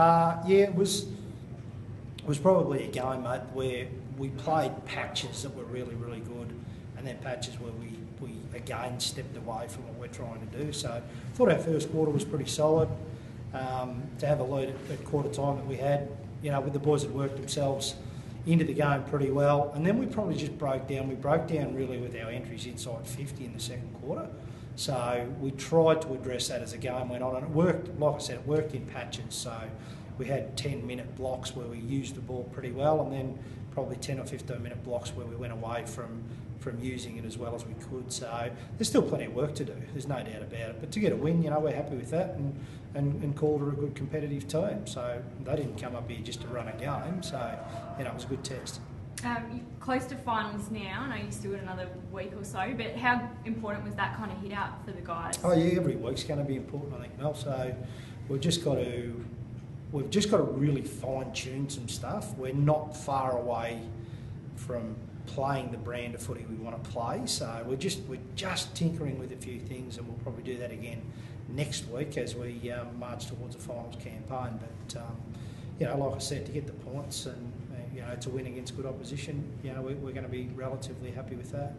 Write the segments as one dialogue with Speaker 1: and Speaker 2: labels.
Speaker 1: Uh, yeah, it was it was probably a game, mate, where we played patches that were really, really good, and then patches where we, we again stepped away from what we're trying to do. So I thought our first quarter was pretty solid. Um, to have a lead at, at quarter time that we had, you know, with the boys had worked themselves into the game pretty well, and then we probably just broke down. We broke down really with our entries inside 50 in the second quarter. So we tried to address that as the game went on, and it worked. Like I said, it worked in patches. So we had 10 minute blocks where we used the ball pretty well, and then probably 10 or 15 minute blocks where we went away from from using it as well as we could. So there's still plenty of work to do. There's no doubt about it. But to get a win, you know, we're happy with that, and and, and Calder a good competitive team. So they didn't come up here just to run a game. So you know, it was a good test.
Speaker 2: Um, close to finals now. I know you still got another week or so, but how important was that kind of hit out for the guys?
Speaker 1: Oh yeah, every week's going to be important, I think, Mel. So we've just got to we've just got to really fine tune some stuff. We're not far away from playing the brand of footy we want to play. So we're just we're just tinkering with a few things, and we'll probably do that again next week as we um, march towards a finals campaign. But um, you know, like I said, to get the points and you know to win against good opposition, you know, we're, we're going to be relatively happy with that.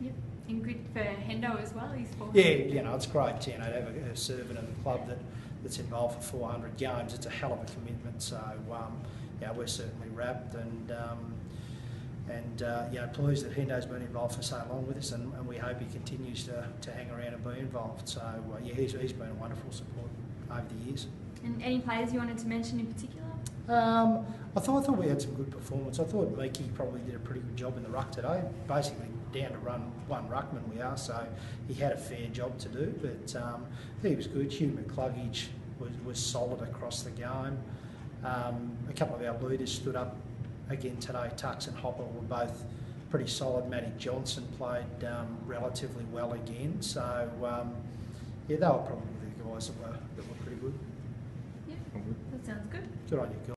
Speaker 2: Yep, and good for Hendo as well. He's four.
Speaker 1: Yeah, you know, it's great, you know, to have a, a servant in the club that, that's involved for 400 games. It's a hell of a commitment. So, um, yeah, we're certainly rapt and um, and uh, you know, pleased that Hendo's been involved for so long with us, and, and we hope he continues to, to hang around and be involved. So, uh, yeah, he's, he's been a wonderful support over the years.
Speaker 2: And any players you wanted to mention in particular?
Speaker 1: Um, I thought I thought we had some good performance. I thought Meeky probably did a pretty good job in the ruck today. Basically down to run one ruckman we are, so he had a fair job to do. But um, he was good. Hugh McCluggage was, was solid across the game. Um, a couple of our leaders stood up again today. Tux and Hopper were both pretty solid. Matty Johnson played um, relatively well again. So um, yeah, they were probably the guys that were that were pretty good.
Speaker 2: That sounds good.
Speaker 1: Good on you.